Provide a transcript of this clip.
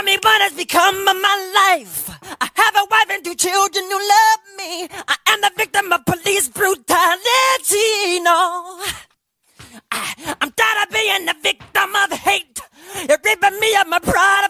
Tell me, what has become my life. I have a wife and two children who love me. I am the victim of police brutality. No, I, am tired of being the victim of hate. You're ripping me of my pride.